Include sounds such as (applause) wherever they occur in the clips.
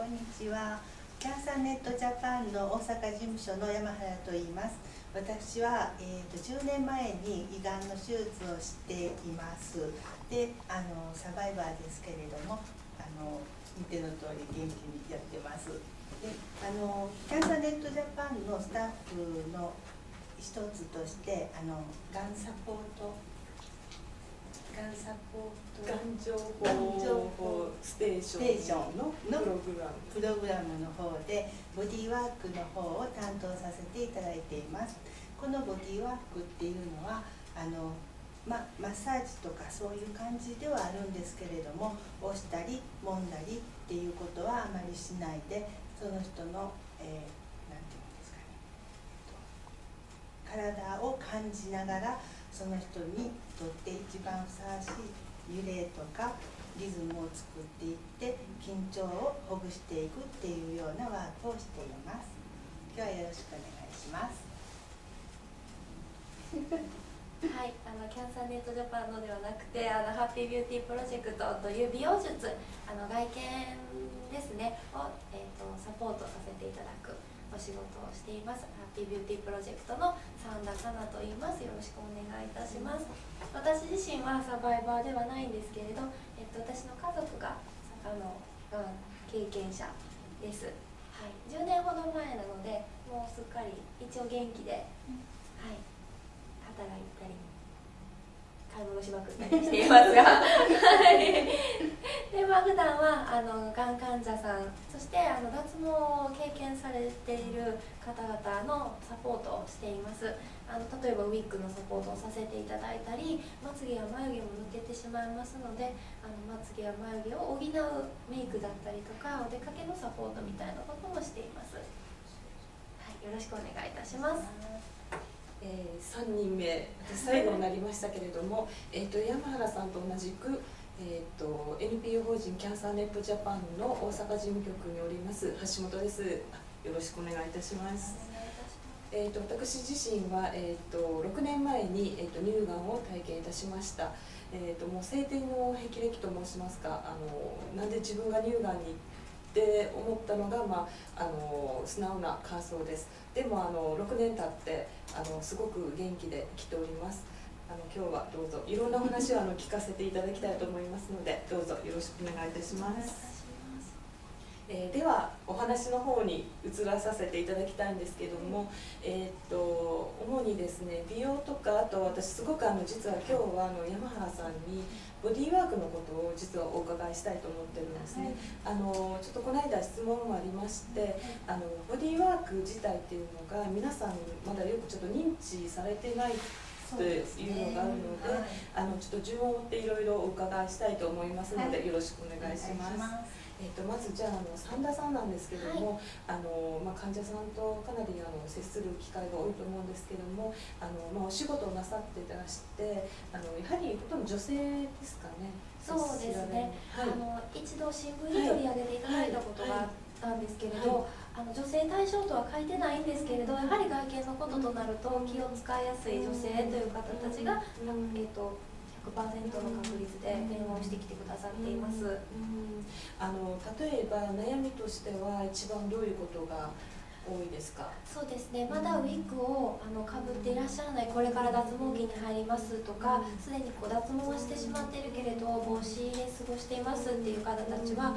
こんにちは。キャンサーネットジャパンの大阪事務所の山原と言います。私は、えーと、10年前に胃がんの手術をしています。であのサバイバーですけれどもあの見ての通り元気にやってます。であのキャンサーネットジャパンのスタッフの一つとしてあのがんサポートがんサポートがん情報。ステーション。の？プログラム。プログラムの方でボディーワークの方を担当させていただいています。このボディーワークっていうのはあのま、マッサージとかそういう感じではあるんですけれども押したり揉んだりっていうことはあまりしないでその人の、えー、て言うんですかね。体を感じながらその人にとって一番ふさわしい揺れとかリズムを作っていって緊張をほぐしていくっていうようなワークをしています。今日はよろしくお願いします。(laughs) はいあのキャンサーネットジャパンのではなくてあのハッピービューティープロジェクトという美容術あの外見ですねを、えーとサポートさせていただくお仕事をしています。ハッピービューティープロジェクトの三田かなと言います。よろしくお願いいたします。私自身はサバイバーではないんですけれど、えっと、私の家族があのがん経験者です、はい、10年ほど前なのでもうすっかり一応元気で、はい、働いたり買い物しまくったりしていますが (laughs) で、まあ、普段はあのがん患者さんそしてあの脱毛を経験されている方々のサポートをしています。あの例えばウィッグのサポートをさせていただいたりまつげや眉毛も抜けてしまいますのであのまつげや眉毛を補うメイクだったりとかお出かけのサポートみたいなこともしています、はい、よろしくお願いいたします。えー、3人目最後になりましたけれども、えーと、山原さんと同じく、えーと、NPO 法人キャンサーネットジャパンの大阪事務局におります橋本です。よろしくお願いいたします。えーと、私自身は、えー、と6年前に、えー、と乳がんを体験いたしました、えー、ともう晴天の霹靂と申しますか。あのなんで自分が乳がんにって思ったのが、まあ、あの素直な感想です。でもあの6年経ってあのすごく元気で来ております。あの今日はどうぞ。いろんな話をあの聞かせていただきたいと思いますのでどうぞよろしくお願いいたします。えー、ではお話の方に移らさせていただきたいんですけども、えー、っと主にですね美容とかあと私すごくあの実は今日はあの山原さんにボディーワークのことを実はお伺いしたいと思ってるんですね、はい、あのちょっとこの間質問もありましてあのボディーワーク自体っていうのが皆さんまだよくちょっと認知されてないというのがあるので、ねはい、あのちょっと順を追っていろいろお伺いしたいと思いますので、はい、よろしくお願いします。えーと、まずじゃああの三田さんなんですけども、はい、あのまあ、患者さんとかなりあの接する機会が多いと思うんですけどもあの、まあ、お仕事をなさってらしてあのやはりほとんど女性ですかね。そうですね、はい、あの一度新聞に取り上げていただいたことがあったんですけれど、あの女性対象とは書いてないんですけれどやはり外見のこととなると気を使いやすい女性という方たちが、えーと100%の確率で電話をしてきてくださっています、うん、あの例えば悩みとしては一番どういうことが多いですか？そうですね。まだウィッグをあのかぶっていらっしゃらないこれから脱毛期に入りますとかすでにこう脱毛はしてしまっているけれど帽子で過ごしていますっていう方たちはあ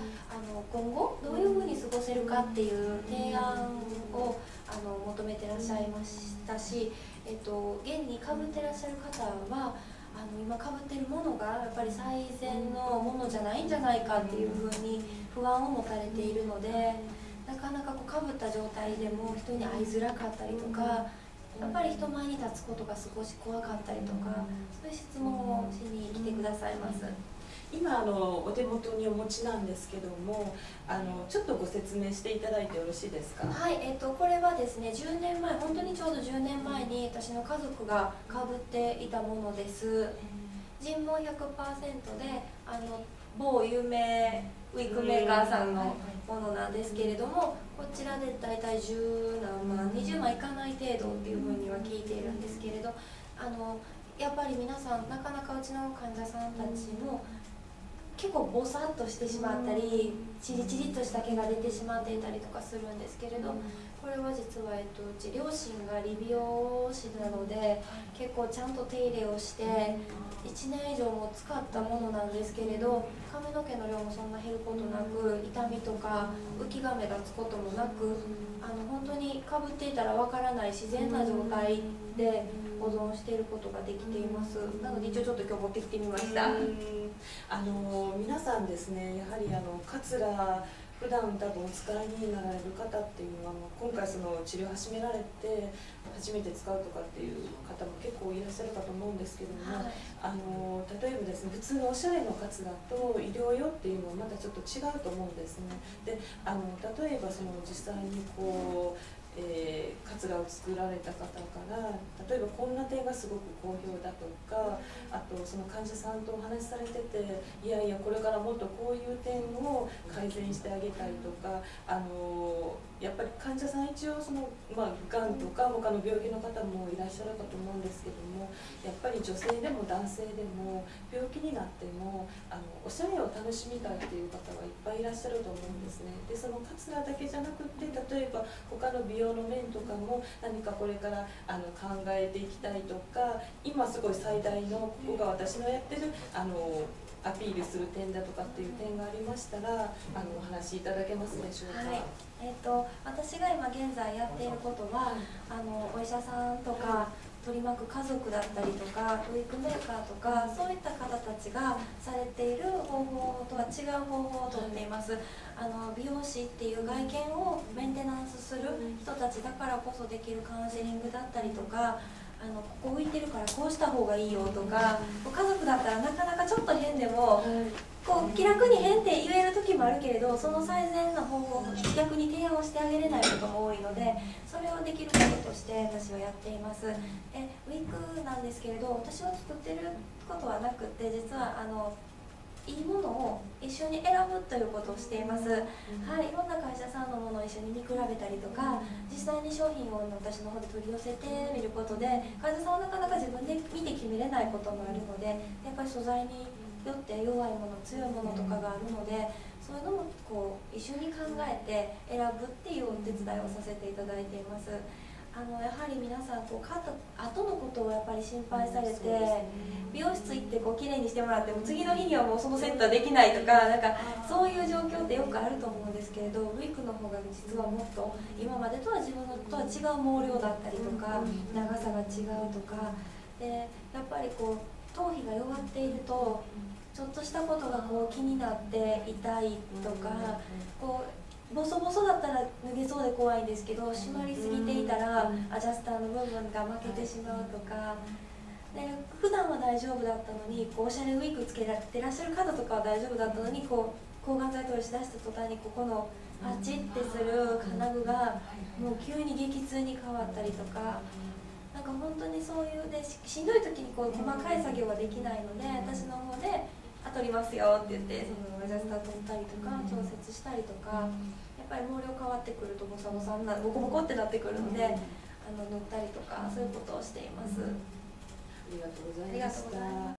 の今後どういうふうに過ごせるかっていう提案をあの求めてらっしゃいましたし、えっと、現にかぶってらっしゃる方はあの今かぶってるものがやっぱり最善のものじゃないんじゃないかっていうふうに不安を持たれているのでなかなかこうかぶった状態でも人に会いづらかったりとかやっぱり人前に立つことが少し怖かったりとかそういう質問をしに来てくださいます。今あのお手元にお持ちなんですけどもあのちょっとご説明していただいてよろしいですか？はい、えーと、これはですね10年前本当にちょうど10年前に私の家族がかぶっていたものです。人毛100%であの某有名ウィッグメーカーさんのものなんですけれどもこちらで大体10何万20万いかない程度っていうふうには聞いているんですけれどあのやっぱり皆さんなかなかうちの患者さんたちも結構ぼさっとしてしまったりチリチリっとした毛が出てしまっていたりとかするんですけれど、これは実は、えっと、うち両親が理美容師なので結構ちゃんと手入れをして1年以上も使ったものなんですけれど髪の毛の量もそんな減ることなく痛みとか浮きが目がつくこともなくあの本当にかぶっていたらわからない自然な状態で保存していることができています。なので一応ちょっと今日持ってきてみました。あの皆さんですねやはりあのカツラ普段多分お使いになられる方っていうのは今回その治療始められて初めて使うとかっていう方も結構いらっしゃるかと思うんですけども、はい、あの例えばですね普通のおしゃれのカツラと医療用っていうのはまたちょっと違うと思うんですね。であの例えばその実際にこうえー、カツラを作られた方から例えばこんな点がすごく好評だとかあとその患者さんとお話しされてていやいやこれからもっとこういう点を改善してあげたりとかあのやっぱり患者さん一応その、まあ、がんとか他の病気の方もいらっしゃるかと思うんですけどもやっぱり女性でも男性でも病気になってもあのおしゃれを楽しみたいっていう方はぱいいらっしゃると思うんですね。でそのカツラだけじゃなくて例えば他の美容用の面とかも何かこれからあの考えていきたいとか今すごい最大のここが私のやってるあのアピールする点だとかっていう点がありましたらあのお話しいただけますでしょうか？はいえーと、私が今現在やっていることは、あのお医者さんとか、取り巻く家族だったりとかウィッグメーカーとかそういった方たちがされている方法とは違う方法をとっています。あの美容師っていう外見をメンテナンスする人たちだからこそできるカウンセリングだったりとかあのここ浮いてるからこうした方がいいよとか家族だったらなかなかちょっと変でもこう気楽に変って言える時もあるけれどその最善な方法を逆に提案をしてあげれないことも多いのでそれをできることとして私はやっています。でウィークなんですけれど私は作ってることはなくて実はあのいいものを一緒に選ぶということをしています、はい、いろんな会社さんのものを一緒に見比べたりとか実際に商品を私の方で取り寄せてみることで会社さんはなかなか自分で見て決めれないこともあるのでやっぱり素材によって弱いもの強いものとかがあるのでそういうのもこう一緒に考えて選ぶっていうお手伝いをさせていただいています。あのやはり皆さんこう買った後のことをやっぱり心配されて、美容室行ってこう綺麗にしてもらっても次の日にはもうそのセットはできないとかなんかそういう状況ってよくあると思うんですけれどウィッグの方が実はもっと今までとは自分のとは違う毛量だったりとか長さが違うとかでやっぱりこう頭皮が弱っているとちょっとしたことがこう気になって痛いとかこうボソボソだったら脱げそうで怖いんですけど締まりすぎていたらアジャスターの部分が負けてしまうとかで普段は大丈夫だったのにこうおしゃれウィークつけられてらっしゃる方とかは大丈夫だったのにこう抗がん剤取りし出した途端にここのパチってする金具がもう急に激痛に変わったりとか。なんか本当にそういうでしんどい時にこう細かい作業ができないので私の方で「あ取りますよ」って言ってそのアジャスター取ったりとか調節したりとか。ぱり毛量変わってくるとボサボサになボコボコってなってくるので、あの塗ったりとかそういうことをしています。ありがとうございました。